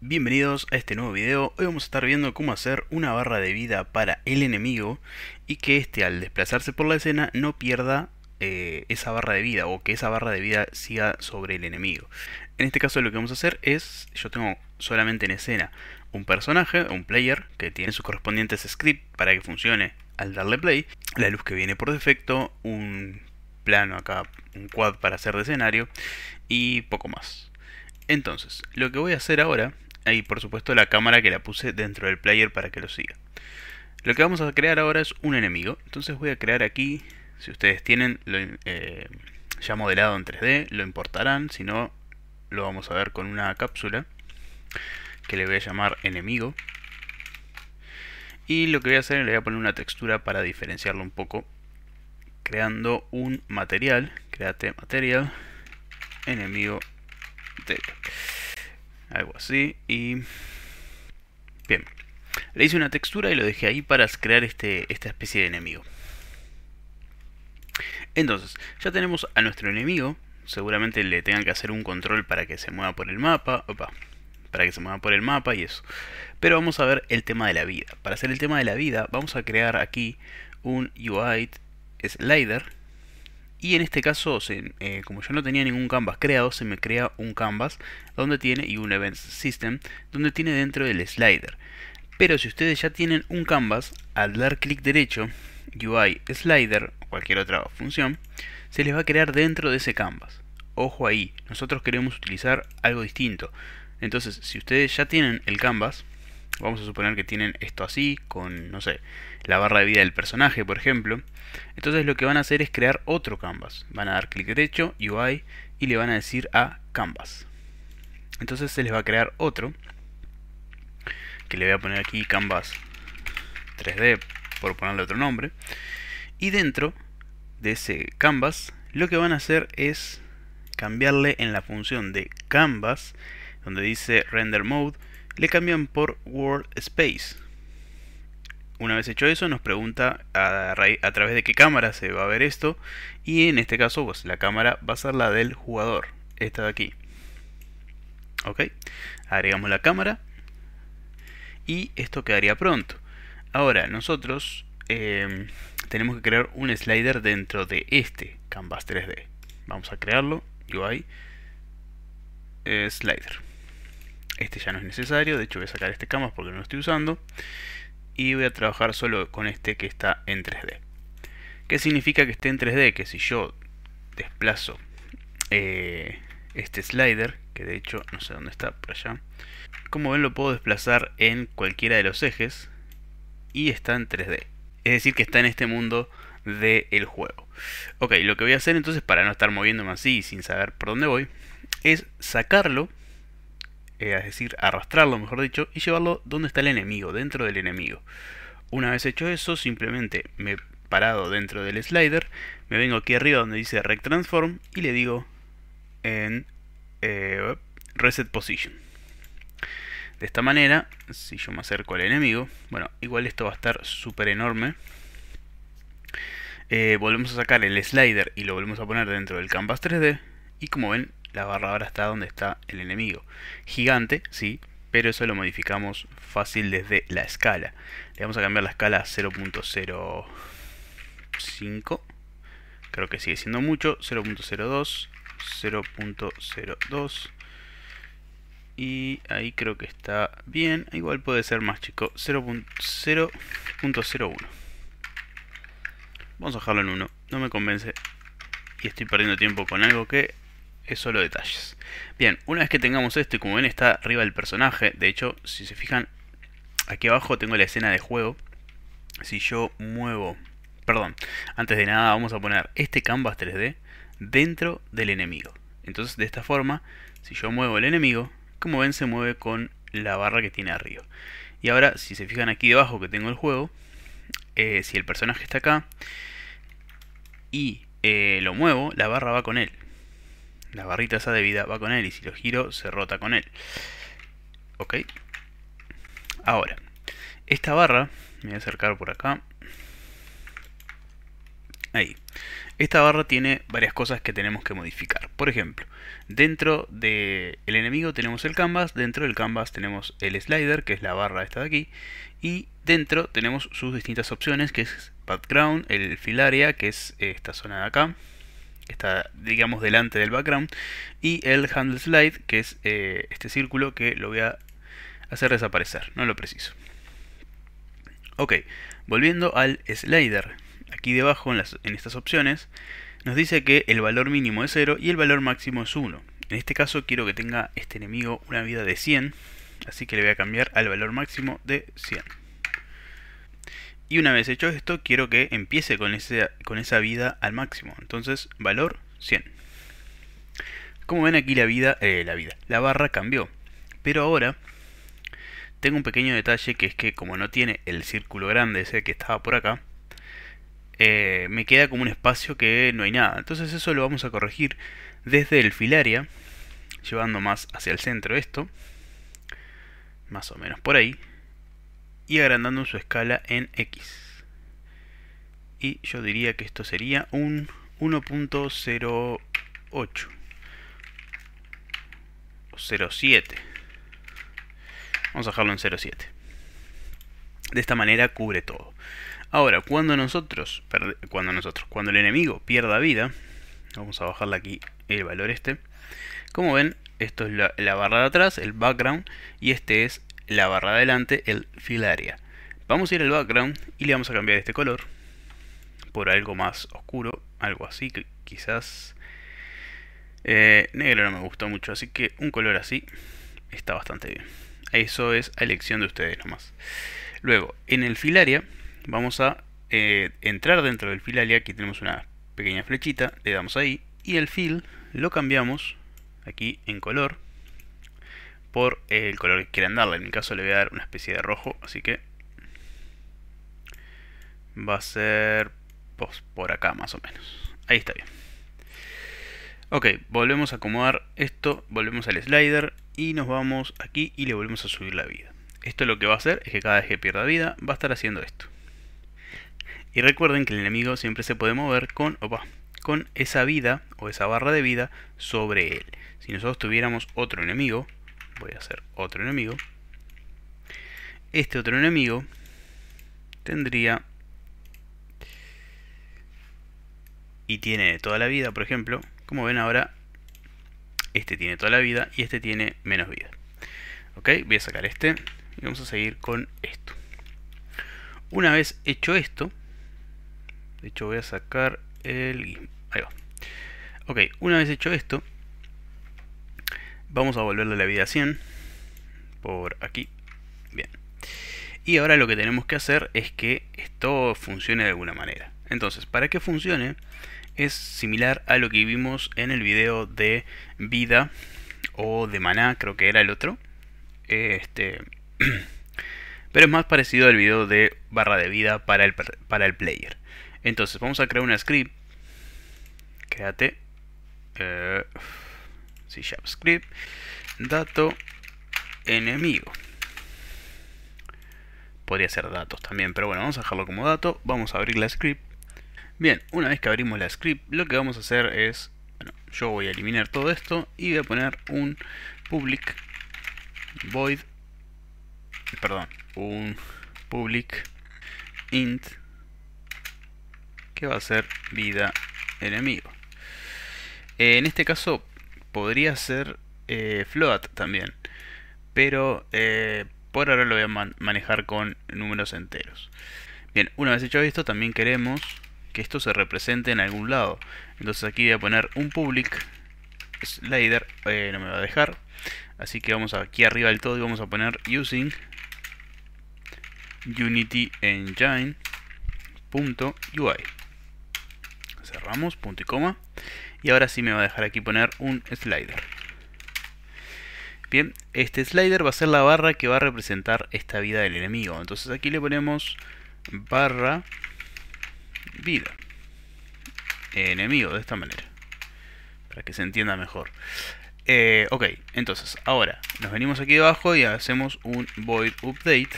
Bienvenidos a este nuevo video, hoy vamos a estar viendo cómo hacer una barra de vida para el enemigo y que éste al desplazarse por la escena no pierda eh, esa barra de vida o que esa barra de vida siga sobre el enemigo. En este caso lo que vamos a hacer es, yo tengo solamente en escena un personaje, un player, que tiene sus correspondientes script para que funcione al darle play, la luz que viene por defecto, un plano acá, un quad para hacer de escenario y poco más. Entonces, lo que voy a hacer ahora, ahí por supuesto la cámara que la puse dentro del player para que lo siga. Lo que vamos a crear ahora es un enemigo, entonces voy a crear aquí, si ustedes tienen eh, ya modelado en 3D, lo importarán, si no lo vamos a ver con una cápsula que le voy a llamar enemigo. Y lo que voy a hacer, le voy a poner una textura para diferenciarlo un poco, creando un material, create material, enemigo algo así y bien. Le hice una textura y lo dejé ahí para crear este, esta especie de enemigo. Entonces ya tenemos a nuestro enemigo. Seguramente le tengan que hacer un control para que se mueva por el mapa. Opa, para que se mueva por el mapa y eso. Pero vamos a ver el tema de la vida. Para hacer el tema de la vida vamos a crear aquí un UI slider y en este caso, eh, como yo no tenía ningún canvas creado, se me crea un canvas donde tiene y un event system donde tiene dentro el slider. Pero si ustedes ya tienen un canvas, al dar clic derecho, UI slider o cualquier otra función, se les va a crear dentro de ese canvas. Ojo ahí, nosotros queremos utilizar algo distinto. Entonces, si ustedes ya tienen el canvas, vamos a suponer que tienen esto así, con, no sé, la barra de vida del personaje, por ejemplo. Entonces lo que van a hacer es crear otro canvas. Van a dar clic derecho, UI, y le van a decir a canvas. Entonces se les va a crear otro, que le voy a poner aquí canvas 3D, por ponerle otro nombre. Y dentro de ese canvas, lo que van a hacer es cambiarle en la función de canvas, donde dice render mode, le cambian por world space. Una vez hecho eso, nos pregunta a, a, través de qué cámara se va a ver esto. Y en este caso, pues la cámara va a ser la del jugador. Esta de aquí. Ok. Agregamos la cámara. Y esto quedaría pronto. Ahora, nosotros em, tenemos que crear un slider dentro de este canvas 3D. Vamos a crearlo. UI. Eh, slider. Este ya no es necesario, de hecho voy a sacar este canvas porque no lo estoy usando. Y voy a trabajar solo con este que está en 3D. ¿Qué significa que esté en 3D? Que si yo desplazo eh, este slider, que de hecho no sé dónde está, por allá. Como ven lo puedo desplazar en cualquiera de los ejes y está en 3D. Es decir que está en este mundo del juego. Ok, lo que voy a hacer entonces para no estar moviéndome así sin saber por dónde voy, es sacarlo eh, es decir, arrastrarlo, mejor dicho, y llevarlo donde está el enemigo, dentro del enemigo. Una vez hecho eso, simplemente me he parado dentro del slider, me vengo aquí arriba donde dice Rect Transform y le digo en eh, Reset Position. De esta manera, si yo me acerco al enemigo, bueno, igual esto va a estar súper enorme. Eh, volvemos a sacar el slider y lo volvemos a poner dentro del canvas 3D y como ven la barra ahora está donde está el enemigo. Gigante, sí, pero eso lo modificamos fácil desde la escala. Le vamos a cambiar la escala a 0.05. Creo que sigue siendo mucho. 0.02, 0.02. Y ahí creo que está bien. Igual puede ser más chico. 0.01. Vamos a dejarlo en 1. No me convence. Y estoy perdiendo tiempo con algo que es solo detalles. Bien, una vez que tengamos esto y como ven está arriba del personaje, de hecho, si se fijan, aquí abajo tengo la escena de juego. Si yo muevo, perdón, antes de nada vamos a poner este canvas 3D dentro del enemigo. Entonces de esta forma, si yo muevo el enemigo, como ven se mueve con la barra que tiene arriba. Y ahora, si se fijan aquí debajo que tengo el juego, eh, si el personaje está acá y eh, lo muevo, la barra va con él la barrita esa de vida va con él y si lo giro se rota con él. Ok. Ahora, esta barra, me voy a acercar por acá. Ahí. Esta barra tiene varias cosas que tenemos que modificar. Por ejemplo, dentro del enemigo tenemos el canvas, dentro del canvas tenemos el slider, que es la barra esta de aquí, y dentro tenemos sus distintas opciones, que es background, el fill area, que es esta zona de acá, está digamos delante del background, y el handle slide, que es eh, este círculo que lo voy a hacer desaparecer, no lo preciso. Ok, volviendo al slider, aquí debajo en, en estas opciones, nos dice que el valor mínimo es 0 y el valor máximo es 1. En este caso quiero que tenga este enemigo una vida de 100, así que le voy a cambiar al valor máximo de 100. Y una vez hecho esto, quiero que empiece con, ese, con esa vida al máximo. Entonces, valor 100. Como ven aquí la vida, eh, la vida, la barra cambió. Pero ahora tengo un pequeño detalle que es que como no tiene el círculo grande ese que estaba por acá, eh, me queda como un espacio que no hay nada. Entonces eso lo vamos a corregir desde el filaria, llevando más hacia el centro esto, más o menos por ahí, y agrandando su escala en X. Y yo diría que esto sería un 1.08 o 0.7. Vamos a dejarlo en 0.7. De esta manera cubre todo. Ahora, cuando nosotros, cuando nosotros, cuando el enemigo pierda vida, vamos a bajarle aquí el valor este. Como ven, esto es la, barra de atrás, el background, y este es la barra de adelante, el fill area. Vamos a ir al background y le vamos a cambiar este color por algo más oscuro, algo así, quizás eh, negro no me gustó mucho, así que un color así está bastante bien. Eso es a elección de ustedes nomás. Luego, en el fill area vamos a eh, entrar dentro del fill aquí tenemos una pequeña flechita, le damos ahí y el fill lo cambiamos aquí en color por el color que quieran darle. En mi caso le voy a dar una especie de rojo, así que va a ser pues, por acá más o menos. Ahí está bien. Ok, volvemos a acomodar esto, volvemos al slider y nos vamos aquí y le volvemos a subir la vida. Esto lo que va a hacer es que cada vez que pierda vida va a estar haciendo esto. Y recuerden que el enemigo siempre se puede mover con, con esa vida o esa barra de vida sobre él. Si nosotros tuviéramos otro enemigo, voy a hacer otro enemigo, este otro enemigo tendría y tiene toda la vida, por ejemplo, como ven ahora, este tiene toda la vida y este tiene menos vida. Ok, voy a sacar este y vamos a seguir con esto. Una vez hecho esto, de hecho voy a sacar el... Ahí va. Ok, una vez hecho esto, vamos a volverle la vida a 100 por aquí. Bien. Y ahora lo que tenemos que hacer es que esto funcione de alguna manera. Entonces, para que funcione, es similar a lo que vimos en el video de vida o de maná, creo que era el otro. Este, pero es más parecido al video de barra de vida para el, para el player. Entonces vamos a crear una script. Créate. Eh, C script. Dato enemigo. Podría ser datos también, pero bueno, vamos a dejarlo como dato. Vamos a abrir la script. Bien, una vez que abrimos la script, lo que vamos a hacer es, bueno, yo voy a eliminar todo esto y voy a poner un public void, perdón, un public int que va a ser vida enemigo. en este caso podría ser eh, float también, pero eh, por ahora lo voy a manejar con números enteros. Bien, una vez hecho esto, también queremos que esto se represente en algún lado. Entonces aquí voy a poner un public slider, eh, no me va a dejar. Así que vamos aquí arriba del todo y vamos a poner using Unity Engine .ui cerramos, punto y coma y ahora sí me va a dejar aquí poner un slider. Bien, este slider va a ser la barra que va a representar esta vida del enemigo. Entonces aquí le ponemos barra vida. Enemigo de esta manera. Para que se entienda mejor. Eh, ok, entonces ahora nos venimos aquí debajo y hacemos un void update.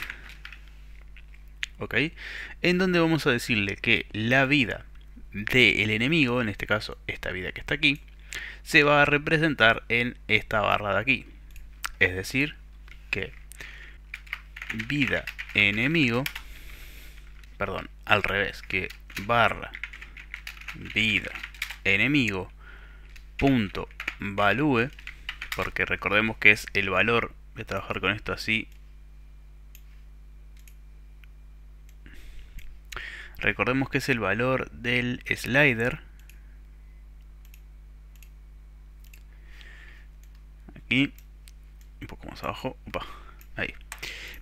Ok, en donde vamos a decirle que la vida del enemigo, en este caso esta vida que está aquí, se va a representar en esta barra de aquí. Es decir, que vida enemigo, perdón, al revés, que barra vida enemigo punto value, porque recordemos que es el valor, de trabajar con esto así, recordemos que es el valor del slider, aquí, un poco más abajo, ahí,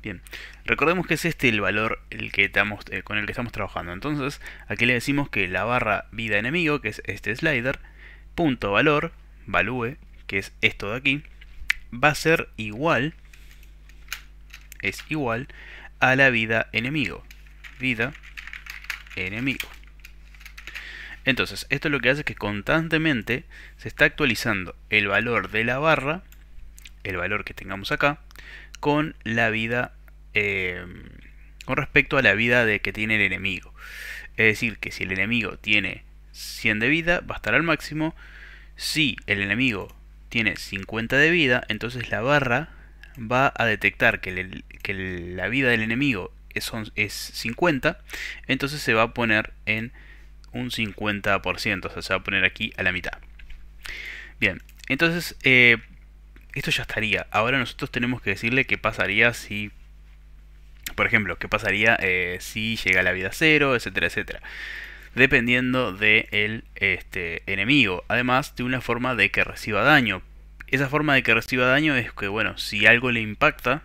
bien, recordemos que es este el valor el que estamos, eh, con el que estamos trabajando, entonces aquí le decimos que la barra vida enemigo, que es este slider, punto valor, value, que es esto de aquí, va a ser igual, es igual a la vida enemigo, vida enemigo. Entonces, esto lo que hace es que constantemente se está actualizando el valor de la barra, el valor que tengamos acá, con la vida, eh, con respecto a la vida de que tiene el enemigo. Es decir, que si el enemigo tiene 100 de vida, va a estar al máximo. Si el enemigo tiene 50 de vida, entonces la barra va a detectar que, que la vida del enemigo es, es 50, entonces se va a poner en un 50%, o sea, se va a poner aquí a la mitad. Bien, entonces eh, esto ya estaría. Ahora nosotros tenemos que decirle qué pasaría si, por ejemplo, qué pasaría eh, si llega a la vida cero, etcétera, etcétera dependiendo del este, enemigo. Además de una forma de que reciba daño. Esa forma de que reciba daño es que, bueno, si algo le impacta,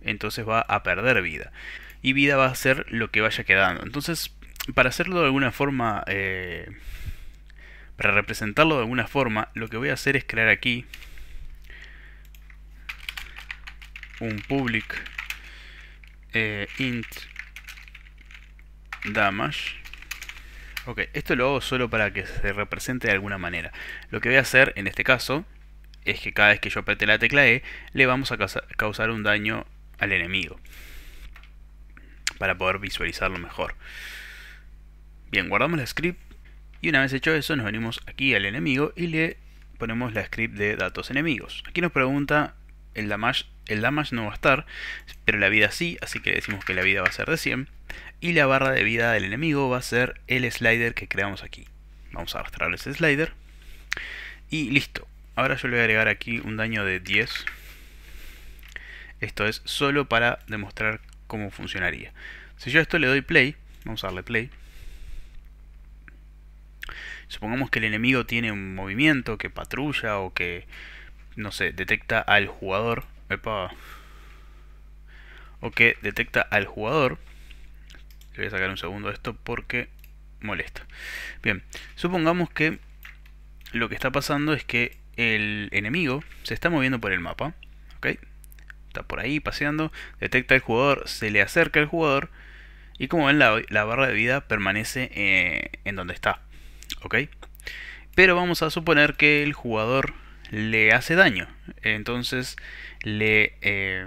entonces va a perder vida. Y vida va a ser lo que vaya quedando. Entonces, para hacerlo de alguna forma, eh, para representarlo de alguna forma, lo que voy a hacer es crear aquí un public eh, int damage Ok, esto lo hago solo para que se represente de alguna manera. Lo que voy a hacer en este caso es que cada vez que yo apriete la tecla E, le vamos a causar un daño al enemigo. Para poder visualizarlo mejor. Bien, guardamos la script. Y una vez hecho eso, nos venimos aquí al enemigo y le ponemos la script de datos enemigos. Aquí nos pregunta el damage, el damage no va a estar, pero la vida sí, así que decimos que la vida va a ser de 100 y la barra de vida del enemigo va a ser el slider que creamos aquí. Vamos a arrastrar ese slider y listo. Ahora yo le voy a agregar aquí un daño de 10. Esto es solo para demostrar cómo funcionaría. Si yo a esto le doy play, vamos a darle play. Supongamos que el enemigo tiene un movimiento, que patrulla o que, no sé, detecta al jugador. o que detecta al jugador voy a sacar un segundo esto porque molesta. Bien, supongamos que lo que está pasando es que el enemigo se está moviendo por el mapa. ¿Ok? Está por ahí paseando, detecta al jugador, se le acerca al jugador y como ven la, la barra de vida permanece eh, en donde está. ¿Ok? Pero vamos a suponer que el jugador le hace daño. Entonces le... Eh,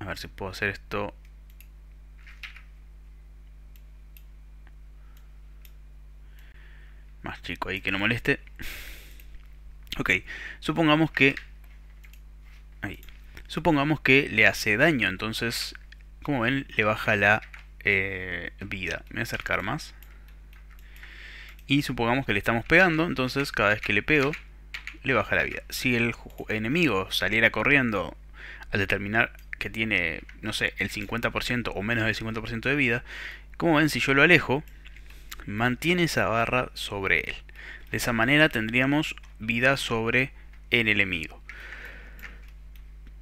A ver si puedo hacer esto. Más chico ahí que no moleste. Ok, supongamos que... Ahí. Supongamos que le hace daño, entonces, como ven, le baja la eh, vida. Me voy a acercar más. Y supongamos que le estamos pegando, entonces cada vez que le pego, le baja la vida. Si el enemigo saliera corriendo al determinar que tiene, no sé, el 50% o menos del 50% de vida, como ven, si yo lo alejo, mantiene esa barra sobre él. De esa manera tendríamos vida sobre el enemigo.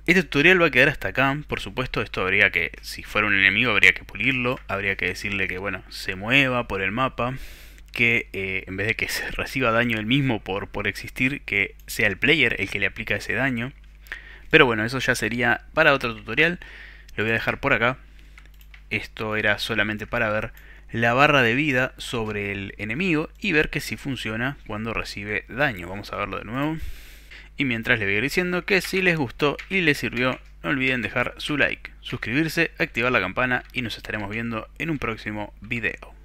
Este tutorial va a quedar hasta acá, por supuesto esto habría que, si fuera un enemigo habría que pulirlo, habría que decirle que bueno, se mueva por el mapa, que eh, en vez de que se reciba daño el mismo por, por existir, que sea el player el que le aplica ese daño. Pero bueno, eso ya sería para otro tutorial. Lo voy a dejar por acá. Esto era solamente para ver la barra de vida sobre el enemigo y ver que si funciona cuando recibe daño. Vamos a verlo de nuevo. Y mientras les voy diciendo que si les gustó y les sirvió, no olviden dejar su like, suscribirse, activar la campana y nos estaremos viendo en un próximo video.